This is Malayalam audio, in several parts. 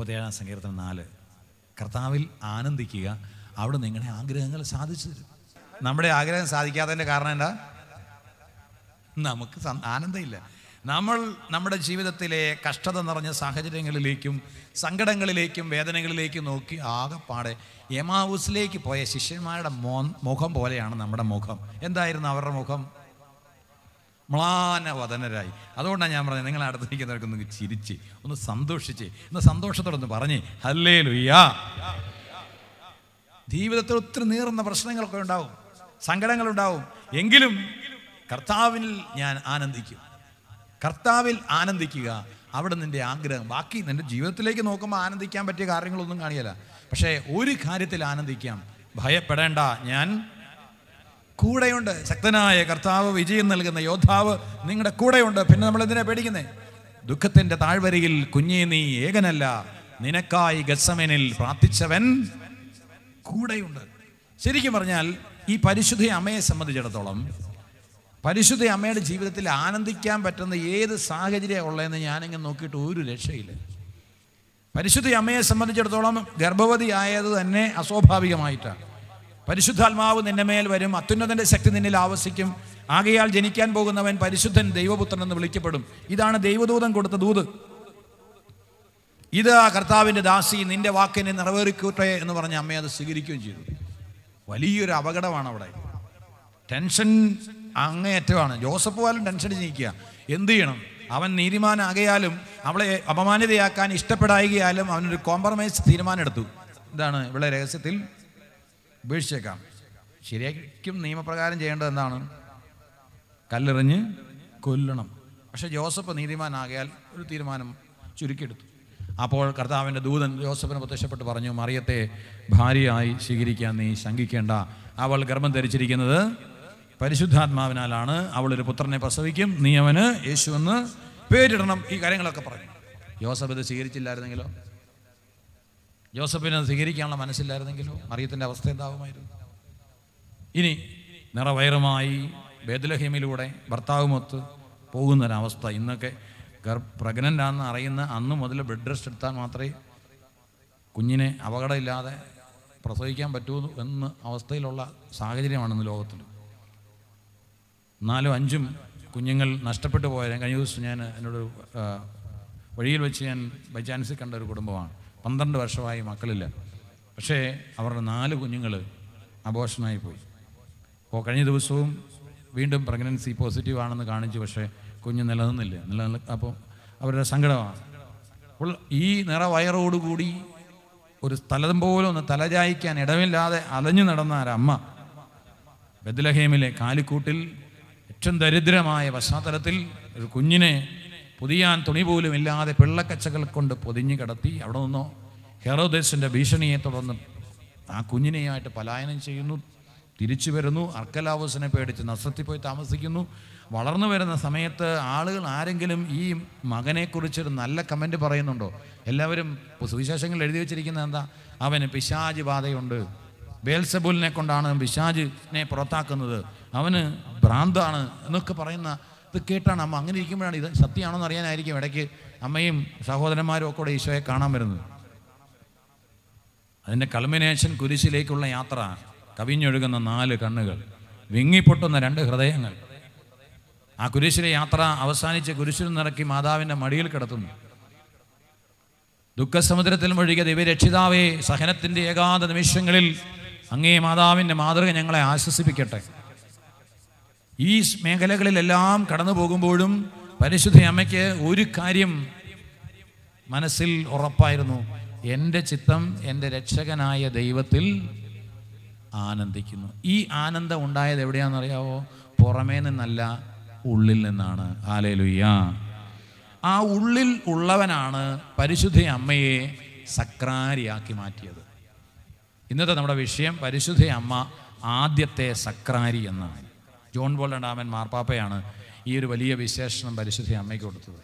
മുപ്പത്തേഴാം സങ്കീർത്തനം നാല്. കർത്താവിൽ ആനന്ദിക്കുക. അവിടെ നിങ്ങളുടെ ആഗ്രഹങ്ങൾ സാധിച്ചു തരും. നമ്മുടെ ആഗ്രഹം സാധിക്കാത്തതിന്റെ കാരണം എന്താ? നമുക്ക് ആനന്ദമില്ല. നമ്മൾ നമ്മുടെ ജീവിതത്തിലെ കഷ്ടത നിറഞ്ഞ സാഹചര്യങ്ങളിലേക്കും സങ്കടങ്ങളിലേക്കും വേദനകളിലേക്കും നോക്കി ആകെപ്പാടെ എമാവൂസിലേക്ക് പോയ ശിഷ്യന്മാരുടെ മുഖം പോലെയാണ് നമ്മുടെ മുഖം. എന്തായിരുന്നു അവരുടെ മുഖം? മ്ലാനവദനരായി. അതുകൊണ്ടാണ് ഞാൻ പറഞ്ഞത് നിങ്ങൾ അടുത്ത് നിൽക്കുന്നവർക്ക് ഒന്ന് ചിരിച്ച് ഒന്ന് സന്തോഷിച്ച് ഒന്ന് സന്തോഷത്തോടെ ഒന്ന് പറഞ്ഞ് ഹല്ലേ ലുയ്യാ ജീവിതത്തിൽ ഒത്തിരി നീറുന്ന പ്രശ്നങ്ങളൊക്കെ ഉണ്ടാവും സങ്കടങ്ങളുണ്ടാവും. എങ്കിലും കർത്താവിൽ ഞാൻ ആനന്ദിക്കും. കർത്താവിൽ ആനന്ദിക്കുക അവിടെ നിന്റെ ആഗ്രഹം. ബാക്കി നിന്റെ ജീവിതത്തിലേക്ക് നോക്കുമ്പോൾ ആനന്ദിക്കാൻ പറ്റിയ കാര്യങ്ങളൊന്നും കാണിയല്ല. പക്ഷേ ഒരു കാര്യത്തിൽ ആനന്ദിക്കാം. ഭയപ്പെടേണ്ട. ഞാൻ കൂടെയുണ്ട്. ശക്തനായ കർത്താവ് വിജയം നൽകുന്ന യോദ്ധാവ് നിങ്ങളുടെ കൂടെയുണ്ട്. പിന്നെ നമ്മൾ എന്തിനാ പേടിക്കുന്നേ? ദുഃഖത്തിന്റെ താഴ്വരയിൽ കുഞ്ഞേ നീ ഏകനല്ല. നിനക്കായി ഗസമനിൽ പ്രാർത്ഥിച്ചവൻ കൂടെയുണ്ട്. ശരിക്കും പറഞ്ഞാൽ ഈ പരിശുദ്ധ അമ്മയെ സംബന്ധിച്ചിടത്തോളം പരിശുദ്ധ അമ്മയുടെ ജീവിതത്തിൽ ആനന്ദിക്കാൻ പറ്റുന്ന ഏത് സാഹചര്യം ഉള്ളതെന്ന് ഞാനിങ്ങനെ നോക്കിയിട്ട് ഒരു രക്ഷയില്ല. പരിശുദ്ധ അമ്മയെ സംബന്ധിച്ചിടത്തോളം ഗർഭവതി ആയത് തന്നെ അസ്വാഭാവികമായിട്ടാണ്. പരിശുദ്ധാത്മാവ് നിന്റെ മേൽ വരും. അത്യുന്നതന്റെ ശക്തി നിന്നിൽ ആവസിക്കും. ആകയാൽ ജനിക്കാൻ പോകുന്നവൻ പരിശുദ്ധൻ ദൈവപുത്രൻ എന്ന് വിളിക്കപ്പെടും. ഇതാണ് ദൈവദൂതൻ കൊടുത്ത ദൂത്. ഇത് കർത്താവിന്റെ ദാസി നിന്റെ വാക്കിനെ നിറവേറിക്കൂട്ടെ എന്ന് പറഞ്ഞ് അമ്മയെ അത് സ്വീകരിക്കുകയും ചെയ്തു. വലിയൊരു അപകടമാണ് അവിടെ. ടെൻഷൻ അങ്ങേയറ്റമാണ്. ജോസഫ് പോലും ടെൻഷൻ അടിച്ചിരിക്കുക എന്ത് ചെയ്യണം? അവൻ നീതിമാനാകയാലും അവളെ അപമാനിതയാക്കാൻ ഇഷ്ടപ്പെടായികയാലും അവനൊരു കോംപ്രമൈസ് തീരുമാനമെടുത്തു ഇതാണ് ഇവിടെ രഹസ്യത്തിൽ ഉപേക്ഷിച്ചേക്കാം ശരിയാക്കും നിയമപ്രകാരം ചെയ്യേണ്ടത് എന്താണ്? കല്ലെറിഞ്ഞ് കൊല്ലണം. പക്ഷെ ജോസഫ് നീതിമാനാകയാൽ ഒരു തീരുമാനം ചുരുക്കിയെടുത്തു. അപ്പോൾ കർത്താവിന്റെ ദൂതൻ ജോസഫിന് പ്രത്യക്ഷപ്പെട്ട് പറഞ്ഞു മറിയത്തെ ഭാര്യയായി സ്വീകരിക്കാൻ നീ ശങ്കിക്കേണ്ട. അവൾ ഗർഭം ധരിച്ചിരിക്കുന്നത് പരിശുദ്ധാത്മാവിനാലാണ്. അവൾ ഒരു പുത്രനെ പ്രസവിക്കും. നീ അവന് യേശു എന്ന് പേരിടണം. ഈ കാര്യങ്ങളൊക്കെ പറഞ്ഞു. ജോസഫ് ഇത് സ്വീകരിച്ചില്ലായിരുന്നെങ്കിലോ? ജോസഫിന് സ്വീകരിക്കാനുള്ള മനസ്സില്ലായിരുന്നെങ്കിലോ? മറിയത്തിന്റെ അവസ്ഥ എന്താവുമായിരുന്നു? ഇനി നിറവയറുമായി ബേദലഹീമിലൂടെ ഭർത്താവുമൊത്ത് പോകുന്നൊരവസ്ഥ. ഇന്നൊക്കെ ഗർ പ്രഗ്നന്റാണെന്ന് അറിയുന്ന അന്ന് മുതൽ ബെഡ് റെസ്റ്റ് എടുത്താൽ മാത്രമേ കുഞ്ഞിനെ അപകടമില്ലാതെ പ്രസവിക്കാൻ പറ്റൂ എന്ന അവസ്ഥയിലുള്ള സാഹചര്യമാണ് ഇന്ന് ലോകത്തിൽ നാലും അഞ്ചും കുഞ്ഞുങ്ങൾ നഷ്ടപ്പെട്ടു പോയ കഴിഞ്ഞ ദിവസം ഞാൻ എന്നോട് വഴിയിൽ വെച്ച് ഞാൻ ബൈ ചാൻസിൽ കണ്ട ഒരു കുടുംബമാണ്. പന്ത്രണ്ട് വർഷമായി മക്കളില്ല. പക്ഷേ അവരുടെ നാല് കുഞ്ഞുങ്ങൾ അബോഷനായി പോയി. അപ്പോൾ കഴിഞ്ഞ ദിവസവും വീണ്ടും പ്രഗ്നൻസി പോസിറ്റീവ് ആണെന്ന് കാണിച്ചു പക്ഷേ കുഞ്ഞ് നിലനിന്നില്ല. നിലനിൽ അപ്പോൾ അവരുടെ സങ്കടമാണ്. അപ്പോൾ ഈ നിറവയറോടുകൂടി ഒരു സ്ഥലം പോലും ഒന്ന് തലചായ്ക്കാൻ ഇടമില്ലാതെ അലഞ്ഞു നടന്ന ഒരമ്മ ബദലഹേമിലെ കാലിക്കൂട്ടിൽ ഏറ്റവും ദരിദ്രമായ പശ്ചാത്തലത്തിൽ ഒരു കുഞ്ഞിനെ പൊതിയാൻ തുണി പോലും ഇല്ലാതെ പിള്ളക്കച്ചകൾ കൊണ്ട് പൊതിഞ്ഞു കിടത്തി അവിടെ നിന്നോ ഹെറോദേസിന്റെ ഭീഷണിയെ തുടർന്ന് ആ കുഞ്ഞിനെയായിട്ട് പലായനം ചെയ്യുന്നു തിരിച്ചു വരുന്നു അർക്കലാവസിനെ പേടിച്ച് നസ്രത്തിൽ പോയി താമസിക്കുന്നു. വളർന്നു വരുന്ന സമയത്ത് ആളുകൾ ആരെങ്കിലും ഈ മകനെക്കുറിച്ചൊരു നല്ല കമന്റ് പറയുന്നുണ്ടോ? എല്ലാവരും സുവിശേഷങ്ങൾ എഴുതി വെച്ചിരിക്കുന്നത് എന്താ? അവന് പിശാജ് ബാധയുണ്ട്. ബേൽസബുലിനെ കൊണ്ടാണ് പിശാജിനെ പുറത്താക്കുന്നത്. അവന് ഭ്രാന്താണ് എന്നൊക്കെ പറയുന്ന ഇത് കേട്ടാണ് അമ്മ. അങ്ങനെ ഇരിക്കുമ്പോഴാണ് ഇത് സത്യമാണോ എന്ന് അറിയാനായിരിക്കും ഇടയ്ക്ക് അമ്മയും സഹോദരന്മാരും ഒക്കെ കൂടെ ഈശോയെ കാണാൻ വരുന്നത്. അതിന്റെ കൾമിനേഷൻ കുരിശിലേക്കുള്ള യാത്ര കവിഞ്ഞൊഴുകുന്ന നാല് കണ്ണുകൾ വിങ്ങിപ്പൊട്ടുന്ന രണ്ട് ഹൃദയങ്ങൾ. ആ കുരിശിലെ യാത്ര അവസാനിച്ച് കുരിശിൽ നിറക്കി മാതാവിന്റെ മടിയിൽ കിടത്തുന്നു. ദുഃഖസമുദ്രത്തിൽ മുഴുകിയ ദിവ്യരക്ഷിതാവേ സഹനത്തിന്റെ ഏകാന്ത നിമിഷങ്ങളിൽ അങ്ങേ മാതാവിന്റെ മാതൃക ഞങ്ങളെ ആശ്വസിപ്പിക്കട്ടെ. ഈ മേഖലകളിലെല്ലാം കടന്നു പോകുമ്പോഴും പരിശുദ്ധ അമ്മയ്ക്ക് ഒരു കാര്യം മനസ്സിൽ ഉറപ്പായിരുന്നു. എന്റെ ചിത്തം എന്റെ രക്ഷകനായ ദൈവത്തിൽ ആനന്ദിക്കുന്നു. ഈ ആനന്ദം ഉണ്ടായത് എവിടെയാണെന്നറിയാവോ? പുറമേ നിന്നല്ല ഉള്ളിൽ നിന്നാണ്. ആലേലുയ്യ ആ ഉള്ളിൽ ഉള്ളവനാണ് പരിശുദ്ധ അമ്മയെ സക്രാരിയാക്കി മാറ്റിയത്. ഇന്നത്തെ നമ്മുടെ വിഷയം പരിശുദ്ധ അമ്മ ആദ്യത്തെ സക്രാരി എന്നാണ്. ജോൺ ബോൾ രണ്ടാമൻ മാർപ്പാപ്പയാണ് ഈ ഒരു വലിയ വിശേഷണം പരിശുദ്ധ അമ്മയ്ക്ക് കൊടുത്തത്.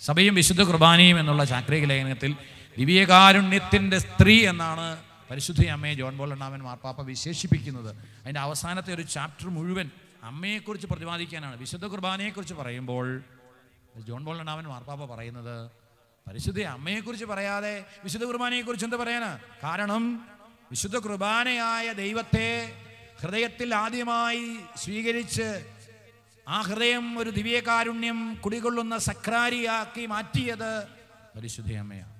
സഭയും വിശുദ്ധ കുർബാനയും എന്നുള്ള ചാക്രിക ലേഖനത്തിൽ ദിവ്യകാരുണ്യത്തിന്റെ സ്ത്രീ എന്നാണ് പരിശുദ്ധ അമ്മയെ ജോൺ ബോൾ രണ്ടാമൻ മാർപ്പാപ്പ വിശേഷിപ്പിക്കുന്നത്. അതിന്റെ അവസാനത്തെ ഒരു ചാപ്റ്റർ മുഴുവൻ അമ്മയെക്കുറിച്ച് പ്രതിപാദിക്കാനാണ്. വിശുദ്ധ കുർബാനയെക്കുറിച്ച് പറയുമ്പോൾ ജോൺ ബോൾ രണ്ടാമൻ മാർപ്പാപ്പ പറയുന്നത് പരിശുദ്ധ അമ്മയെക്കുറിച്ച് പറയാതെ വിശുദ്ധ കുർബാനയെക്കുറിച്ച് എന്താ പറയാനാ? കാരണം വിശുദ്ധ കുർബാനയായ ദൈവത്തെ ഹൃദയത്തിൽ ആദ്യമായി സ്വീകരിച്ച് ആ ഹൃദയം ഒരു ദിവ്യകാരുണ്യം കുടികൊള്ളുന്ന സക്രാരിയാക്കി മാറ്റിയത് പരിശുദ്ധ അമ്മയാണ്.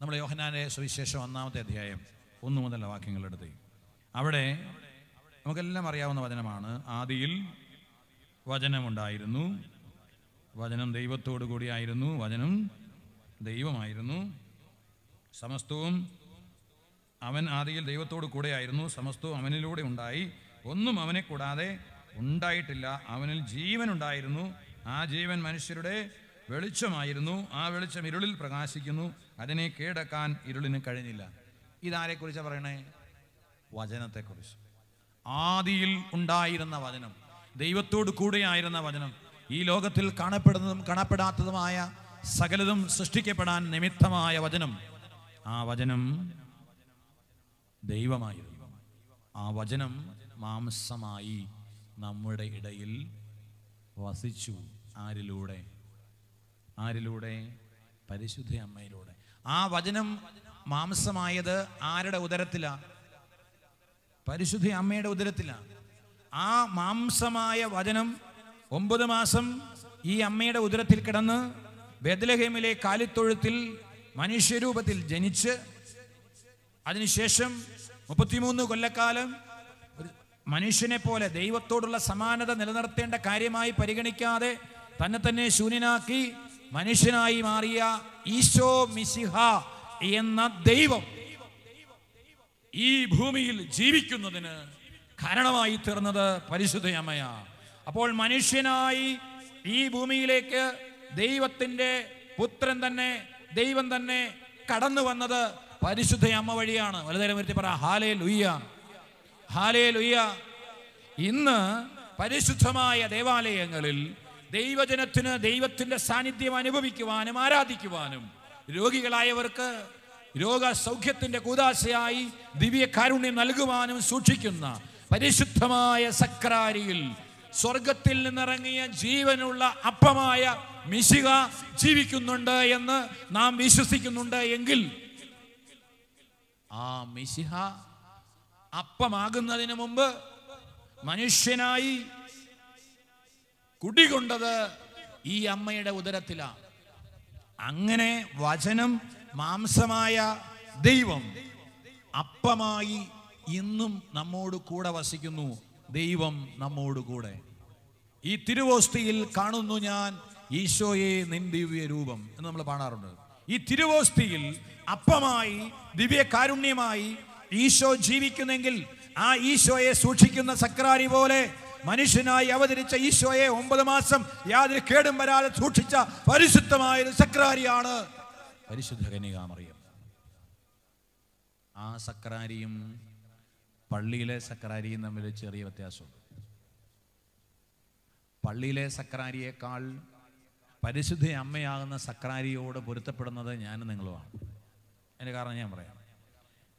നമ്മൾ യോഹനാന്റെ സുവിശേഷം ഒന്നാമത്തെ അധ്യായം ഒന്നു മുതൽ വാക്യങ്ങൾ എടുത്ത് അവിടെ നമുക്കെല്ലാം അറിയാവുന്ന വചനമാണ്. ആദിയിൽ വചനമുണ്ടായിരുന്നു. വചനം ദൈവത്തോടു കൂടിയായിരുന്നു വചനം ദൈവമായിരുന്നു. സമസ്തവും അവൻ ആദിയിൽ ദൈവത്തോട് കൂടെയായിരുന്നു സമസ്തവും അവനിലൂടെ ഉണ്ടായി. ഒന്നും അവനെ കൂടാതെ ഉണ്ടായിട്ടില്ല. അവനിൽ ജീവൻ ഉണ്ടായിരുന്നു. ആ ജീവൻ മനുഷ്യരുടെ വെളിച്ചമായിരുന്നു. ആ വെളിച്ചം ഇരുളിൽ പ്രകാശിക്കുന്നു. അതിനെ കീഴടക്കാൻ ഇരുളിന് കഴിഞ്ഞില്ല. ഇതാരെക്കുറിച്ചാണ് പറയണേ? വചനത്തെക്കുറിച്ച്. ആദിയിൽ ഉണ്ടായിരുന്ന വചനം ദൈവത്തോട് കൂടെയായിരുന്ന വചനം ഈ ലോകത്തിൽ കാണപ്പെടുന്നതും കാണപ്പെടാത്തതുമായ സകലതും സൃഷ്ടിക്കപ്പെടാൻ നിമിത്തമായ വചനം. ആ വചനം ദൈവമായിരുന്നു. ആ വചനം മാംസമായി നമ്മുടെ ഇടയിൽ വസിച്ചു. ആരിലൂടെ? ആരിലൂടെ? പരിശുദ്ധ അമ്മയിലൂടെ. ആ വചനം മാംസമായത് ആരുടെ ഉദരത്തിലാ? പരിശുദ്ധ അമ്മയുടെ ഉദരത്തിലാ. ആ മാംസമായ വചനം ഒമ്പത് മാസം ഈ അമ്മയുടെ ഉദരത്തിൽ കിടന്ന് ബദലഹേമിലെ കാലിത്തൊഴുത്തിൽ മനുഷ്യരൂപത്തിൽ ജനിച്ച് അതിനുശേഷം മുപ്പത്തിമൂന്ന് കൊല്ലക്കാലം മനുഷ്യനെ പോലെ ദൈവത്തോടുള്ള സമാനത നിലനിർത്തേണ്ട കാര്യമായി പരിഗണിക്കാതെ തന്നെ തന്നെ ശൂന്യനാക്കി മനുഷ്യനായി മാറിയ ഈശോ മിസിഹ എന്ന ദൈവം ഈ ഭൂമിയിൽ ജീവിക്കുന്നതിന് കാരണമായി തീർന്നത് പരിശുദ്ധയമ്മയ അപ്പോൾ മനുഷ്യനായി ഈ ഭൂമിയിലേക്ക് ദൈവത്തിന്റെ പുത്രൻ തന്നെ ദൈവം തന്നെ കടന്നു വന്നത് പരിശുദ്ധ അമ്മ വഴിയാണ്. വലുതരം വരുത്തി പറ ഹാലേ ലുയ്യ ഹാലേ ലുയ്യ ഇന്ന് പരിശുദ്ധമായ ദേവാലയങ്ങളിൽ ദൈവജനത്തിന് ദൈവത്തിന്റെ സാന്നിധ്യം അനുഭവിക്കുവാനും ആരാധിക്കുവാനും രോഗികളായവർക്ക് രോഗസൗഖ്യത്തിന്റെ കൂതാശയായി ദിവ്യ കാരുണ്യം നൽകുവാനും സൂക്ഷിക്കുന്ന പരിശുദ്ധമായ സക്രാരിയിൽ സ്വർഗത്തിൽ നിന്നിറങ്ങിയ ജീവനുള്ള അപ്പമായ മിശിക ജീവിക്കുന്നുണ്ട് എന്ന് നാം വിശ്വസിക്കുന്നുണ്ട് എങ്കിൽ ആ മിശിഹ അപ്പമാകുന്നതിന് മുമ്പ് മനുഷ്യനായി കുടികൊണ്ടത് ഈ അമ്മയുടെ ഉദരത്തിലാണ് അങ്ങനെ വചനം മാംസമായ ദൈവം അപ്പമായി ഇന്നും നമ്മോട് കൂടെ വസിക്കുന്നു. ദൈവം നമ്മോട് കൂടെ. ഈ തിരുവോസ്തിയിൽ കാണുന്നു ഞാൻ ഈശോയെ നിൻ ദിവ്യ രൂപം എന്ന് നമ്മൾ പാടാറുണ്ട്. ഈ തിരുവോസ്തിയിൽ അപ്പമായി ദിവ്യ കാരുണ്യമായി ഈശോ ജീവിക്കുന്നെങ്കിൽ ആ ഈശോയെ സൂക്ഷിക്കുന്ന സക്രാരി പോലെ മനുഷ്യനായി അവതരിച്ച ഈശോയെ ഒമ്പത് മാസം യാതൊരു കേടും വരാതെ സൂക്ഷിച്ച പരിശുദ്ധമായ ഒരു സക്രാരിയാണ് പരിശുദ്ധ കന്യകാമറിയം ആ സക്രാരിയും പള്ളിയിലെ സക്രാരിയും തമ്മിൽ ചെറിയ വ്യത്യാസമുണ്ട്. പള്ളിയിലെ സക്രാരിയേക്കാൾ പരിശുദ്ധ അമ്മയാകുന്ന സക്രാരിയോട് പൊരുത്തപ്പെടുന്നത് ഞാനും നിങ്ങളുമാണ്. അതിന്റെ കാരണം ഞാൻ പറയാം.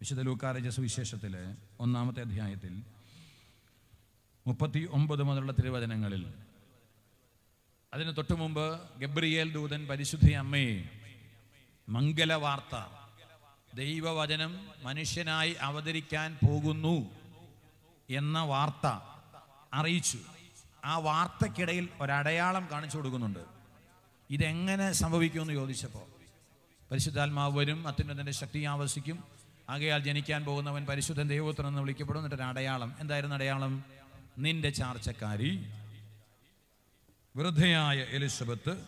വിശുദ്ധ ലൂക്കാരജ സുവിശേഷത്തിൽ ഒന്നാമത്തെ അധ്യായത്തിൽ മുപ്പത്തി ഒമ്പത് മുതലുള്ള തിരുവചനങ്ങളിൽ അതിന് തൊട്ടു മുമ്പ് ഗബ്രിയേൽ ദൂതൻ പരിശുദ്ധ അമ്മയെ മംഗലവാർത്ത ദൈവവചനം മനുഷ്യനായി അവതരിക്കാൻ പോകുന്നു എന്ന വാർത്ത അറിയിച്ചു. ആ വാർത്തക്കിടയിൽ ഒരടയാളം കാണിച്ചു കൊടുക്കുന്നുണ്ട്. ഇതെങ്ങനെ സംഭവിക്കുമെന്ന് ചോദിച്ചപ്പോൾ പരിശുദ്ധാത്മാവ് വരും അത്യുന്നതന്റെ ശക്തി ആവശിക്കും. ആകയാൽ ജനിക്കാൻ പോകുന്നവൻ പരിശുദ്ധൻ ദൈവപുത്രൻ എന്ന് വിളിക്കപ്പെടും. എന്നിട്ടൊരു അടയാളം. എന്തായിരുന്നു അടയാളം? നിന്റെ ചാർച്ചക്കാരി. വൃദ്ധയായ എലിസബത്ത്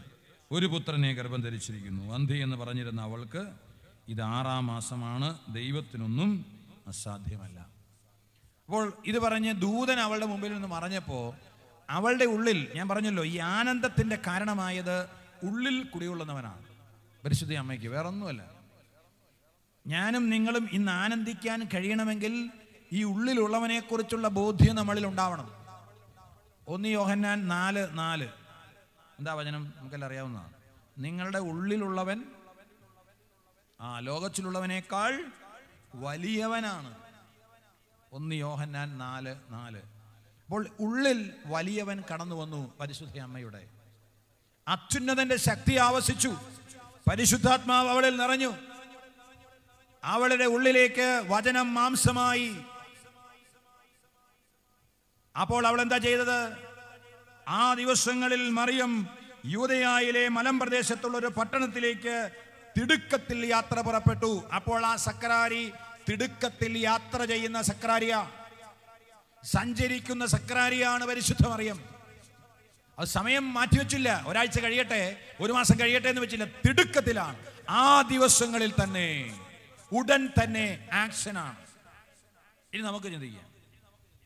ഒരു പുത്രനെ ഗർഭം ധരിച്ചിരിക്കുന്നു. അന്ധി എന്ന് പറഞ്ഞിരുന്ന അവൾക്ക് ഇത് ആറാം മാസമാണ്. ദൈവത്തിനൊന്നും അസാധ്യമല്ല. അപ്പോൾ ഇത് പറഞ്ഞ് ദൂതൻ അവളുടെ മുമ്പിൽ നിന്ന് മറഞ്ഞപ്പോൾ അവളുടെ ഉള്ളിൽ ഞാൻ പറഞ്ഞല്ലോ ഈ ആനന്ദത്തിന്റെ കാരണമായത് ഉള്ളിൽ കുടികൊള്ളുന്നവനാണ്. പരിശുദ്ധ അമ്മയ്ക്ക് വേറൊന്നുമല്ല. ഞാനും നിങ്ങളും ഇന്ന് ആനന്ദിക്കാൻ കഴിയണമെങ്കിൽ ഈ ഉള്ളിലുള്ളവനെക്കുറിച്ചുള്ള ബോധ്യം നമ്മളിൽ ഉണ്ടാവണം. ഒന്ന് യോഹന്നാൻ നാല് നാല്. എന്താ വചനം? നമുക്കെല്ലാം അറിയാവുന്നതാണ്. നിങ്ങളുടെ ഉള്ളിലുള്ളവൻ ആ ലോകത്തിലുള്ളവനേക്കാൾ വലിയവനാണ്. ഒന്ന് യോഹന്നാൻ നാല് നാല്. അപ്പോൾ ഉള്ളിൽ വലിയവൻ കടന്നു വന്നു പരിശുദ്ധ അമ്മയുടെ. അത്യുന്നതന്റെ ശക്തി ആവശിച്ചു പരിശുദ്ധാത്മാവ് അവളിൽ നിറഞ്ഞു. അവളുടെ ഉള്ളിലേക്ക് വചനം മാംസമായി. അപ്പോൾ അവൾ എന്താ ചെയ്തത്? ആ ദിവസങ്ങളിൽ മറിയം യൂതയായിലെ മലമ്പ്രദേശത്തുള്ള ഒരു പട്ടണത്തിലേക്ക് തിടുക്കത്തിൽ യാത്ര പുറപ്പെട്ടു. അപ്പോൾ ആ സക്രാരി തിടുക്കത്തിൽ യാത്ര ചെയ്യുന്ന സക്രാരിയ. സഞ്ചരിക്കുന്ന സക്രാരിയാണ് പരിശുദ്ധ മറിയം. അത് സമയം മാറ്റിവെച്ചില്ല ഒരാഴ്ച കഴിയട്ടെ ഒരു മാസം കഴിയട്ടെ എന്ന് വെച്ചില്ല. തിടുക്കത്തിലാണ്. ആ ദിവസങ്ങളിൽ തന്നെ ഉടൻ തന്നെ ആക്ഷനാണ് ഇനി നമുക്ക് ചിന്തിക്കാം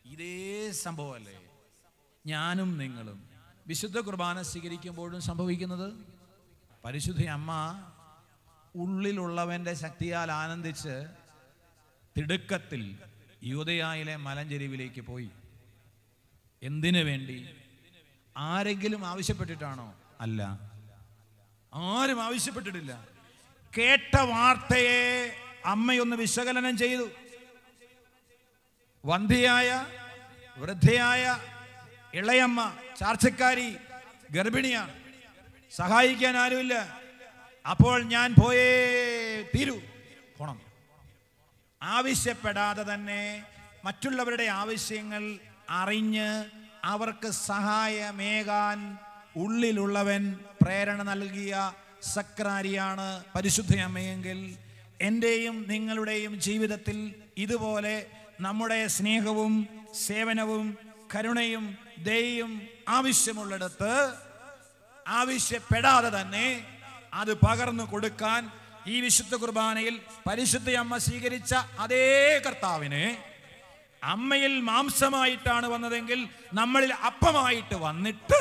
ഇതേ സംഭവമല്ലേ? ഞാനും നിങ്ങളും വിശുദ്ധ കുർബാന സ്വീകരിക്കുമ്പോഴും സംഭവിക്കുന്നത്? പരിശുദ്ധ അമ്മ ഉള്ളിലുള്ളവന്റെ ശക്തിയാൽ ആനന്ദിച്ച് തിടുക്കത്തിൽ യൂതയായിലെ മലഞ്ചെരിവിലേക്ക് പോയി. എന്തിനു വേണ്ടി? ആരെങ്കിലും ആവശ്യപ്പെട്ടിട്ടാണോ? അല്ല. ആരും ആവശ്യപ്പെട്ടിട്ടില്ല. കേട്ട വാർത്തയെ അമ്മയൊന്ന് വിശകലനം ചെയ്തു. വന്ധിയായ വൃദ്ധയായ ഇളയമ്മ ചാർച്ചക്കാരി ഗർഭിണിയാണ്. സഹായിക്കാൻ ആരുമില്ല. അപ്പോൾ ഞാൻ പോയേ തീരൂ. പോണം. ആവശ്യപ്പെടാതെ തന്നെ മറ്റുള്ളവരുടെ ആവശ്യങ്ങൾ അറിഞ്ഞ് അവർക്ക് സഹായമേകാൻ ഉള്ളിലുള്ളവൻ പ്രേരണ നൽകിയ സക്രാരിയാണ് പരിശുദ്ധ അമ്മയെങ്കിൽ എന്റെയും നിങ്ങളുടെയും ജീവിതത്തിൽ ഇതുപോലെ നമ്മുടെ സ്നേഹവും സേവനവും കരുണയും ദയയും ആവശ്യമുള്ളിടത്ത് ആവശ്യപ്പെടാതെ തന്നെ അത് പകർന്നു കൊടുക്കാൻ ഈ വിശുദ്ധ കുർബാനയിൽ പരിശുദ്ധ അമ്മ സ്വീകരിച്ച അതേ കർത്താവിനെ അമ്മയിൽ മാംസമായിട്ടാണ് വന്നതെങ്കിൽ നമ്മളിൽ അപ്പമായിട്ട് വന്നിട്ട്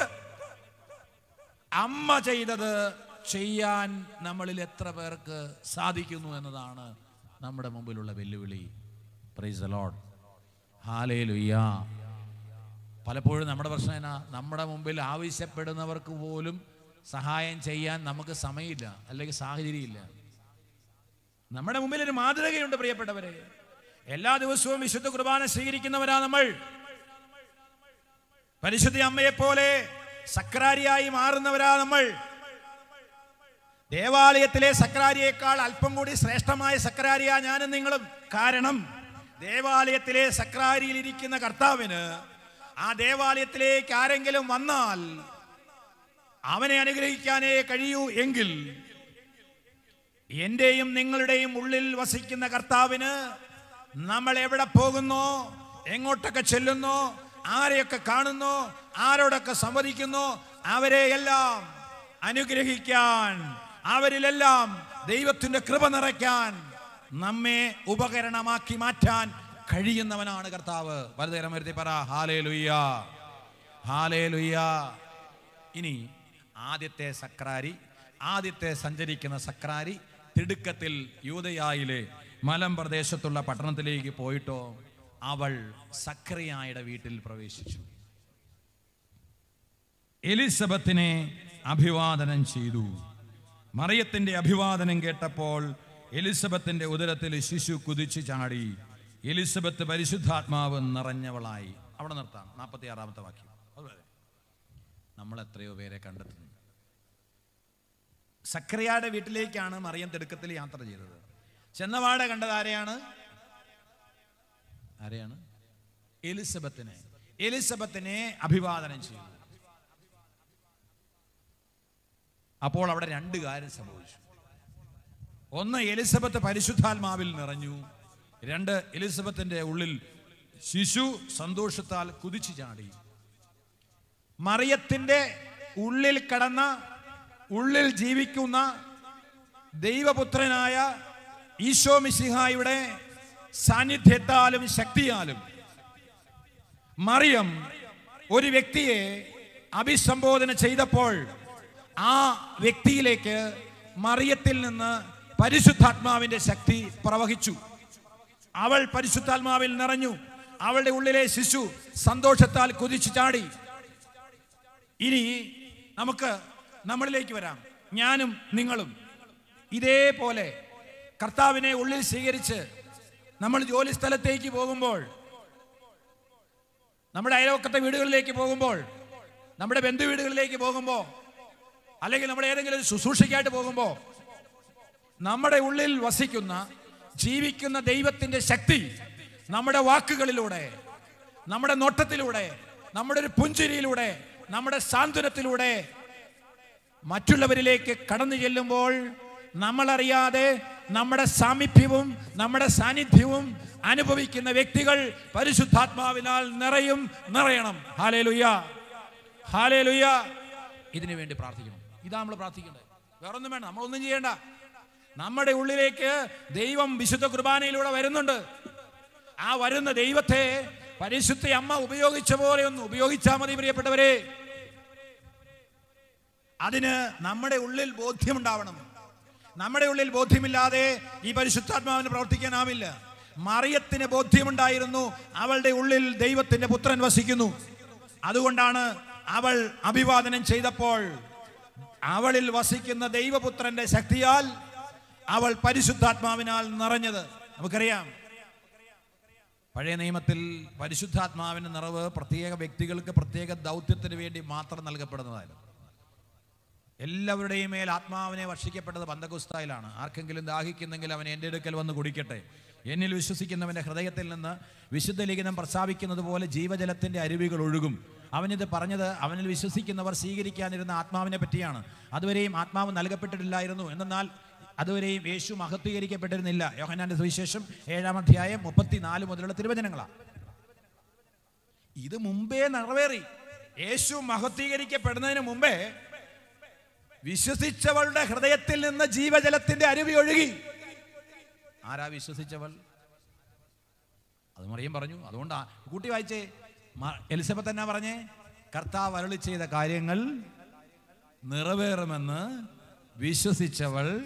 അമ്മ ചെയ്തത് ചെയ്യാൻ നമ്മളിൽ എത്ര പേർക്ക് സാധിക്കുന്നു എന്നതാണ് നമ്മുടെ മുമ്പിലുള്ള വെല്ലുവിളി. പ്രൈസ് ലോഡ് ഹാലേ ലുയ്യ പലപ്പോഴും നമ്മുടെ പ്രശ്നം എന്നാ നമ്മുടെ മുമ്പിൽ ആവശ്യപ്പെടുന്നവർക്ക് പോലും സഹായം ചെയ്യാൻ നമുക്ക് സമയമില്ല അല്ലെങ്കിൽ സാഹചര്യമില്ല. നമ്മുടെ മുമ്പിൽ ഒരു മാതൃകയുണ്ട് പ്രിയപ്പെട്ടവരെ. എല്ലാ ദിവസവും വിശുദ്ധ കുർബാന സ്വീകരിക്കുന്നവരാ നമ്മൾ. പരിശുദ്ധ അമ്മയെ പോലെ സക്രാരിയായി മാറുന്നവരാ നമ്മൾ. ദേവാലയത്തിലെ സക്രാരിയേക്കാൾ അല്പം കൂടി ശ്രേഷ്ഠമായ സക്രാരിയാ ഞാനും നിങ്ങളും. കാരണം ദേവാലയത്തിലെ സക്രാരിയിൽ ഇരിക്കുന്ന കർത്താവിന് ആ ദേവാലയത്തിലേക്ക് ആരെങ്കിലും വന്നാൽ അവനെ അനുഗ്രഹിക്കാനേ കഴിയൂ എങ്കിൽ എന്റെയും നിങ്ങളുടെയും ഉള്ളിൽ വസിക്കുന്ന കർത്താവിന് നമ്മൾ എവിടെ പോകുന്നു? എങ്ങോട്ടൊക്കെ ചെല്ലുന്നു? ആരെയൊക്കെ കാണുന്നു? ആരോടൊക്കെ സംവദിക്കുന്നു? അവരെ എല്ലാം അനുഗ്രഹിക്കാൻ അവരിലെല്ലാം ദൈവത്തിന്റെ കൃപ നിറയ്ക്കാൻ നമ്മെ ഉപകരണമാക്കി മാറ്റാൻ കഴിയുന്നവനാണ് കർത്താവ്. വലുതരം വരുത്തി പറ ഹാലേ ലുയ്യ ഹാലേ ലുയ്യ ഇനി ആദ്യത്തെ സക്രാരി ആദ്യത്തെ സഞ്ചരിക്കുന്ന സക്രാരി തിടുക്കത്തിൽ യൂതയായിലെ മലം പ്രദേശത്തുള്ള പട്ടണത്തിലേക്ക് പോയിട്ടോ അവൾ സക്രിയായുടെ വീട്ടിൽ പ്രവേശിച്ചു. എലിസബത്തിനെ അഭിവാദനം ചെയ്തു. മറിയത്തിന്റെ അഭിവാദനം കേട്ടപ്പോൾ എലിസബത്തിന്റെ ഉദരത്തിൽ ശിശു കുതിച്ചു ചാടി. എലിസബത്ത് പരിശുദ്ധാത്മാവ് നിറഞ്ഞവളായി. അവിടെ നിർത്താം. നാൽപ്പത്തി ആറാമത്തെ വാക്യം അതുപോലെ നമ്മൾ എത്രയോ പേരെ കണ്ടെത്തുന്നു സക്രിയയുടെ വീട്ടിലേക്കാണ് മറിയം തിടുക്കത്തിൽ യാത്ര ചെയ്തത്. ചെന്നവാടെ കണ്ടത് ആരെയാണ്? ആരെയാണ്? എലിസബത്തിനെ. എലിസബത്തിനെ അഭിവാദനം ചെയ്യുന്നു. അപ്പോൾ അവിടെ രണ്ട് കാര്യം സംഭവിച്ചു. ഒന്ന് എലിസബത്ത് പരിശുദ്ധാത്മാവിൽ നിറഞ്ഞു. രണ്ട് എലിസബത്തിന്റെ ഉള്ളിൽ ശിശു സന്തോഷത്താൽ കുതിച്ചു ചാടി. മറിയത്തിന്റെ ഉള്ളിൽ കടന്ന ഉള്ളിൽ ജീവിക്കുന്ന ദൈവപുത്രനായ ഈശോ മിശിഹായുടെ സാന്നിധ്യത്താലും ശക്തിയാലും മറിയം ഒരു വ്യക്തിയെ അഭിസംബോധന ചെയ്തപ്പോൾ ആ വ്യക്തിയിലേക്ക് മറിയത്തിൽ നിന്ന് പരിശുദ്ധാത്മാവിന്റെ ശക്തി പ്രവഹിച്ചു. അവൾ പരിശുദ്ധാത്മാവിൽ നിറഞ്ഞു. അവളുടെ ഉള്ളിലെ ശിശു സന്തോഷത്താൽ കുതിച്ചു ചാടി. ഇനി നമുക്ക് നമ്മളിലേക്ക് വരാം. ഞാനും നിങ്ങളും ഇതേപോലെ കർത്താവിനെ ഉള്ളിൽ സ്വീകരിച്ച് നമ്മൾ ജോലി സ്ഥലത്തേക്ക് പോകുമ്പോൾ നമ്മുടെ അയൽവക്കത്തെ വീടുകളിലേക്ക് പോകുമ്പോൾ നമ്മുടെ ബന്ധു വീടുകളിലേക്ക് പോകുമ്പോൾ അല്ലെങ്കിൽ നമ്മുടെ ഏതെങ്കിലും ഒരു ശുശ്രൂഷയ്ക്കായിട്ട് പോകുമ്പോൾ നമ്മുടെ ഉള്ളിൽ വസിക്കുന്ന ജീവിക്കുന്ന ദൈവത്തിന്റെ ശക്തി നമ്മുടെ വാക്കുകളിലൂടെ നമ്മുടെ നോട്ടത്തിലൂടെ നമ്മുടെ ഒരു പുഞ്ചിരിയിലൂടെ നമ്മുടെ സാന്ത്വനത്തിലൂടെ മറ്റുള്ളവരിലേക്ക് കടന്നു ചെല്ലുമ്പോൾ നമ്മളറിയാതെ നമ്മുടെ സാമീപ്യവും നമ്മുടെ സാന്നിധ്യവും അനുഭവിക്കുന്ന വ്യക്തികൾ പരിശുദ്ധാത്മാവിനാൽ നിറയും നിറയണം. ഹാലേ ലുയ്യ ഹാലേ ഇതിനു വേണ്ടി പ്രാർത്ഥിക്കണം. ഇതാ നമ്മൾ പ്രാർത്ഥിക്കേണ്ടത്. വേറൊന്നും വേണ്ട നമ്മളൊന്നും ചെയ്യേണ്ട. നമ്മുടെ ഉള്ളിലേക്ക് ദൈവം വിശുദ്ധ കുർബാനയിലൂടെ വരുന്നുണ്ട്. ആ വരുന്ന ദൈവത്തെ പരിശുദ്ധ അമ്മ ഉപയോഗിച്ച പോലെ ഒന്ന് ഉപയോഗിച്ചാൽ മതി പ്രിയപ്പെട്ടവരെ. അതിന് നമ്മുടെ ഉള്ളിൽ ബോധ്യമുണ്ടാവണം. നമ്മുടെ ഉള്ളിൽ ബോധ്യമില്ലാതെ ഈ പരിശുദ്ധാത്മാവിന് പ്രവർത്തിക്കാനാവില്ല. മറിയത്തിന് ബോധ്യമുണ്ടായിരുന്നു. അവളുടെ ഉള്ളിൽ ദൈവത്തിന്റെ പുത്രൻ വസിക്കുന്നു. അതുകൊണ്ടാണ് അവൾ അഭിവാദനം ചെയ്തപ്പോൾ അവളിൽ വസിക്കുന്ന ദൈവപുത്രന്റെ ശക്തിയാൽ അവൾ പരിശുദ്ധാത്മാവിനാൽ നിറഞ്ഞത്. നമുക്കറിയാം. പഴയ നിയമത്തിൽ പരിശുദ്ധാത്മാവിന്റെ നിറവ് പ്രത്യേക വ്യക്തികൾക്ക് പ്രത്യേക ദൗത്യത്തിന് വേണ്ടി മാത്രം നൽകപ്പെടുന്നതായിരുന്നു. എല്ലാവരുടെയും മേൽ ആത്മാവിനെ വർഷിക്കപ്പെട്ടത് പന്തകുസ്തായിലാണ് ആർക്കെങ്കിലും ദാഹിക്കുന്നെങ്കിൽ അവൻ എന്റെ അടുക്കൽ വന്ന് കുടിക്കട്ടെ. എന്നിൽ വിശ്വസിക്കുന്നവന്റെ ഹൃദയത്തിൽ നിന്ന് വിശുദ്ധ ലിഖിതം പ്രസ്താവിക്കുന്നത് പോലെ ജീവജലത്തിന്റെ അരുവികൾ ഒഴുകും. അവനിത് പറഞ്ഞത് അവനിൽ വിശ്വസിക്കുന്നവർ സ്വീകരിക്കാനിരുന്ന ആത്മാവിനെ പറ്റിയാണ്. അതുവരെയും ആത്മാവ് നൽകപ്പെട്ടിട്ടില്ലായിരുന്നു. എന്നാൽ അതുവരെയും യേശു മഹത്വീകരിക്കപ്പെട്ടിരുന്നില്ല. യോഹനാന്റെ സുവിശേഷം ഏഴാം അധ്യായം മുപ്പത്തിനാല് മുതലുള്ള തിരുവചനങ്ങളാണ് ഇത് മുമ്പേ നിറവേറി. യേശു മഹത്വീകരിക്കപ്പെടുന്നതിന് മുമ്പേ വിശ്വസിച്ചവളുടെ ഹൃദയത്തിൽ നിന്ന് ജീവജലത്തിന്റെ അരുവി ഒഴുകി. ആരാ വിശ്വസിച്ചവൾ? അത് മറിയം പറഞ്ഞു. അതുകൊണ്ടാ കൂട്ടി വായിച്ചേ. എലിസബത്ത് എന്നാ പറഞ്ഞേ? കർത്താവ് അരളി ചെയ്ത കാര്യങ്ങൾ നിറവേറുമെന്ന് വിശ്വസിച്ചവൾ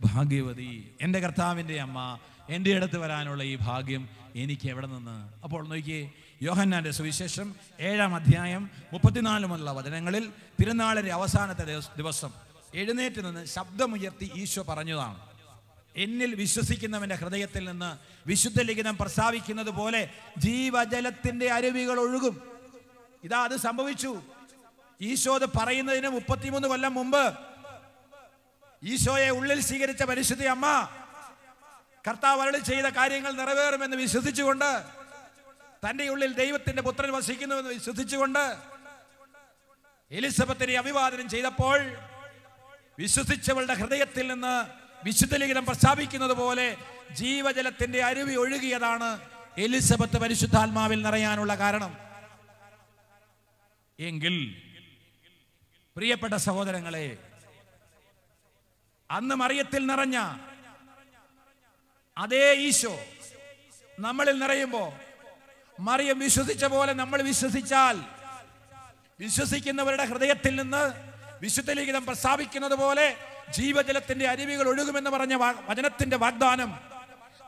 ഭാഗ്യവതി. എന്റെ കർത്താവിന്റെ അമ്മ എന്റെ അടുത്ത് വരാനുള്ള ഈ ഭാഗ്യം എനിക്ക് എവിടെ നിന്ന്? അപ്പോൾ നോക്കിയേ യോഹന്നാന്റെ സുവിശേഷം ഏഴാം അധ്യായം മുപ്പത്തിനാല് മുതലുള്ള വചനങ്ങളിൽ തിരുനാളിന്റെ അവസാനത്തെ ദിവസം എഴുന്നേറ്റ് നിന്ന് ശബ്ദമുയർത്തി ഈശോ പറഞ്ഞതാണ്. എന്നിൽ വിശ്വസിക്കുന്നവന്റെ ഹൃദയത്തിൽ നിന്ന് വിശുദ്ധ ലിഖിതം പ്രസ്താവിക്കുന്നത് പോലെ ജീവജലത്തിന്റെ അരുവികൾ ഒഴുകും. ഇതാ അത് സംഭവിച്ചു. ഈശോ അത് പറയുന്നതിന് മുപ്പത്തിമൂന്ന് കൊല്ലം മുമ്പ് ഈശോയെ ഉള്ളിൽ സ്വീകരിച്ച പരിശുദ്ധി അമ്മ കർത്താവ് അരളി ചെയ്ത കാര്യങ്ങൾ നിറവേറുമെന്ന് വിശ്വസിച്ചുകൊണ്ട് തന്റെ ഉള്ളിൽ ദൈവത്തിന്റെ പുത്രൻ വസിക്കുന്നുവെന്ന് വിശ്വസിച്ചുകൊണ്ട് എലിസബത്തിനെ അഭിവാദനം ചെയ്തപ്പോൾ വിശ്വസിച്ചവളുടെ ഹൃദയത്തിൽ നിന്ന് വിശുദ്ധ ലിഖിതം പ്രസ്താവിക്കുന്നത് പോലെ ജീവജലത്തിന്റെ അരുവി ഒഴുകിയതാണ് എലിസബത്ത് പരിശുദ്ധാത്മാവിൽ നിറയാനുള്ള കാരണം. എങ്കിൽ പ്രിയപ്പെട്ട സഹോദരങ്ങളെ അന്ന് മറിയത്തിൽ നിറഞ്ഞ അതേ ഈശോ നമ്മളിൽ നിറയുമ്പോ മറിയം വിശ്വസിച്ച പോലെ നമ്മൾ വിശ്വസിച്ചാൽ വിശ്വസിക്കുന്നവരുടെ ഹൃദയത്തിൽ നിന്ന് വിശുദ്ധ ലിഖിതം പ്രസ്താവിക്കുന്നത് പോലെ ജീവജലത്തിന്റെ അരുവികൾ ഒഴുകുമെന്ന് പറഞ്ഞ വചനത്തിന്റെ വാഗ്ദാനം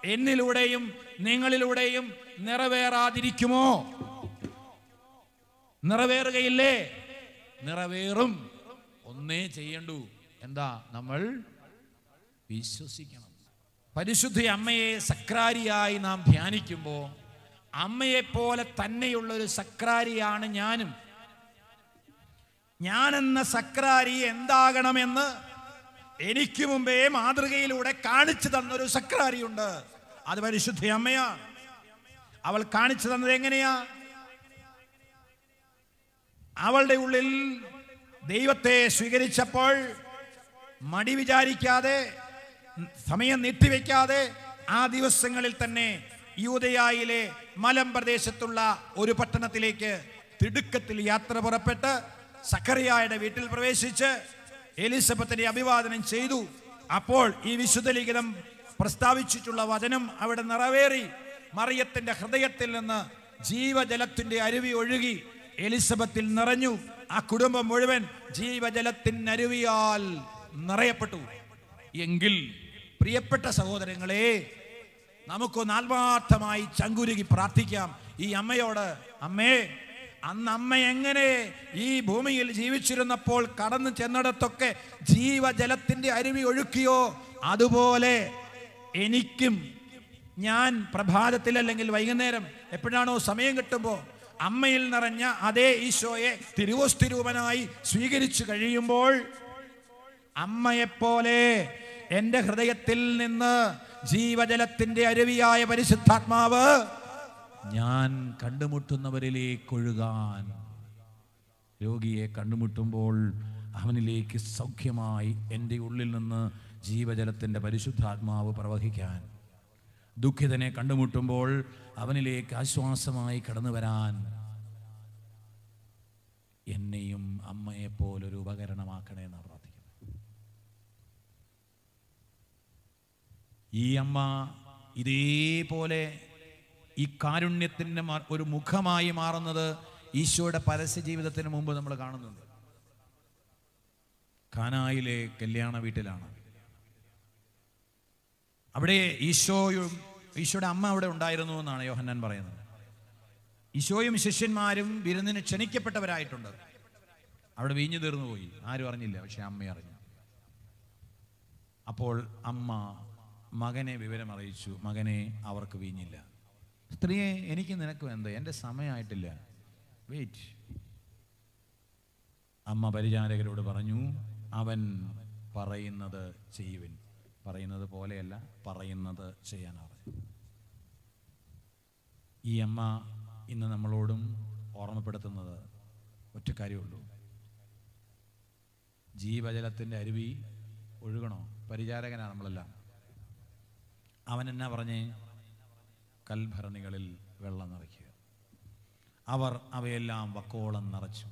എന്നിലൂടെയും നിങ്ങളിലൂടെയും നിറവേറാതിരിക്കുമോ? നിറവേറുകയില്ലേ? നിറവേറും. ഒന്നേ ചെയ്യണ്ടു. എന്താ? നമ്മൾ വിശ്വസിക്കണം. പരിശുദ്ധ അമ്മയെ സക്രാരിയായി നാം ധ്യാനിക്കുമ്പോൾ അമ്മയെപ്പോലെ തന്നെയുള്ള ഒരു സക്രാരിയാണ് ഞാനും. ഞാനെന്ന സക്രാരി എന്താകണമെന്ന് എനിക്ക് മുമ്പേ മാതൃകയിലൂടെ കാണിച്ചു തന്നൊരു സക്രാരിയുണ്ട്. അത് പരിശുദ്ധ അമ്മയാണ്. അവൾ കാണിച്ചു തന്നത് എങ്ങനെയാ? അവളുടെ ഉള്ളിൽ ദൈവത്തെ സ്വീകരിച്ചപ്പോൾ മടി വിചാരിക്കാതെ സമയം നീട്ടിവെക്കാതെ ആ ദിവസങ്ങളിൽ തന്നെ യൂതയായിലെ മലം പ്രദേശത്തുള്ള ഒരു പട്ടണത്തിലേക്ക് തിടുക്കത്തിൽ യാത്ര പുറപ്പെട്ട് സക്കറിയായുടെ വീട്ടിൽ പ്രവേശിച്ച് എലിസബത്തിനെ അഭിവാദനം ചെയ്തു. അപ്പോൾ ഈ വിശുദ്ധ ലിഖിതം പ്രസ്താവിച്ചിട്ടുള്ള വചനം അവിടെ നിറവേറി. മറിയത്തിന്റെ ഹൃദയത്തിൽ നിന്ന് ജീവജലത്തിന്റെ അരുവി ഒഴുകി എലിസബത്തിൽ നിറഞ്ഞു. ആ കുടുംബം മുഴുവൻ ജീവജലത്തിന്റെ അരുവിയാൽ നിറയപ്പെട്ടു. എങ്കിൽ പ്രിയപ്പെട്ട സഹോദരങ്ങളെ നമുക്കൊന്ന് ആത്മാർത്ഥമായി ചങ്കുരുകി പ്രാർത്ഥിക്കാം. ഈ അമ്മയോട് അമ്മേ അന്ന് അമ്മ എങ്ങനെ ഈ ഭൂമിയിൽ ജീവിച്ചിരുന്നപ്പോൾ കടന്നു ചെന്നിടത്തൊക്കെ ജീവജലത്തിന്റെ അരുവി ഒഴുക്കിയോ? അതുപോലെ എനിക്കും ഞാൻ പ്രഭാതത്തിൽ അല്ലെങ്കിൽ വൈകുന്നേരം എപ്പോഴാണോ സമയം കിട്ടുമ്പോൾ അമ്മയിൽ നിറഞ്ഞ അതേ ഈശോയെ തിരുവോസ്തിരൂപനായി സ്വീകരിച്ചു കഴിയുമ്പോൾ അമ്മയെപ്പോലെ എന്റെ ഹൃദയത്തിൽ നിന്ന് ജീവജലത്തിന്റെ അരുവിയായ പരിശുദ്ധാത്മാവ് ഞാൻ കണ്ടുമുട്ടുന്നവരിലേക്ക് ഒഴുകാൻ. രോഗിയെ കണ്ടുമുട്ടുമ്പോൾ അവനിലേക്ക് സൗഖ്യമായി എന്റെ ഉള്ളിൽ നിന്ന് ജീവജലത്തിന്റെ പരിശുദ്ധാത്മാവ് പ്രവഹിക്കാൻ. ദുഃഖിതനെ കണ്ടുമുട്ടുമ്പോൾ അവനിലേക്ക് ആശ്വാസമായി കടന്നു വരാൻ. എന്നെയും അമ്മയെപ്പോലൊരു ഉപകരണമാക്കണേ എന്ന് പ്രാർത്ഥിക്കുന്നു. ഈ അമ്മ ഇതേപോലെ ഈ കാരുണ്യത്തിന്റെ ഒരു മുഖമായി മാറുന്നത് ഈശോയുടെ പരസ്യ ജീവിതത്തിന് മുമ്പ് നമ്മൾ കാണുന്നുണ്ട്. കാനായിലെ കല്യാണ വീട്ടിലാണ്. അവിടെ ഈശോയും ഈശോയുടെ അമ്മ അവിടെ ഉണ്ടായിരുന്നു എന്നാണ് യോഹന്നാൻ പറയുന്നത്. ഈശോയും ശിഷ്യന്മാരും വിരുന്നിന് ക്ഷണിക്കപ്പെട്ടവരായിട്ടുണ്ട്. അവിടെ വീഞ്ഞു തീർന്നു പോയി ആരും അറിഞ്ഞില്ല പക്ഷെ അമ്മ അറിഞ്ഞു. അപ്പോൾ അമ്മ മകനെ വിവരം അറിയിച്ചു മകനെ അവർക്ക് വീഞ്ഞില്ല. സ്ത്രീയെ എനിക്ക് നിനക്ക് എന്ത്? എന്റെ സമയമായിട്ടില്ല. വെയിറ്റ് അമ്മ പരിചാരകരോട് പറഞ്ഞു അവൻ പറയുന്നത് ചെയ്യുവിൻ. പറയുന്നത് പോലെയല്ല പറയുന്നത് പറഞ്ഞു ഈ അമ്മ ഇന്ന് നമ്മളോടും ഓർമ്മപ്പെടുത്തുന്നത് ഒറ്റ കാര്യമുള്ളൂ. ജീവജലത്തിന്റെ അരുവി ഒഴുകണോ? പരിചാരകനാണ് നമ്മളെല്ലാം. അവൻ എന്നാ പറഞ്ഞേ? കൽഭരണികളിൽ വെള്ളം നിറയ്ക്കുക. അവർ അവയെല്ലാം വക്കോളം നിറച്ചു.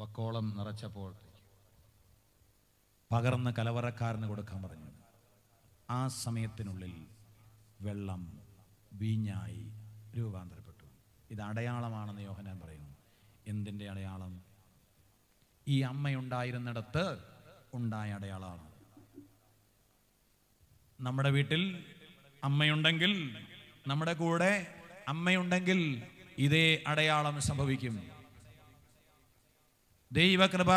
വക്കോളം നിറച്ചപ്പോൾ പകർന്ന് കലവറക്കാരന് കൊടുക്കാൻ പറഞ്ഞു. ആ സമയത്തിനുള്ളിൽ വെള്ളം വീഞ്ഞായി രൂപാന്തരപ്പെട്ടു. ഇത് അടയാളമാണെന്ന് യോഹനാൻ പറയുന്നു. എന്തിന്റെ അടയാളം? ഈ അമ്മയുണ്ടായിരുന്നിടത്ത് ഉണ്ടായ അടയാളമാണ്. നമ്മുടെ വീട്ടിൽ അമ്മയുണ്ടെങ്കിൽ നമ്മുടെ കൂടെ അമ്മയുണ്ടെങ്കിൽ ഇതേ അടയാളം സംഭവിക്കും. ദൈവകൃപ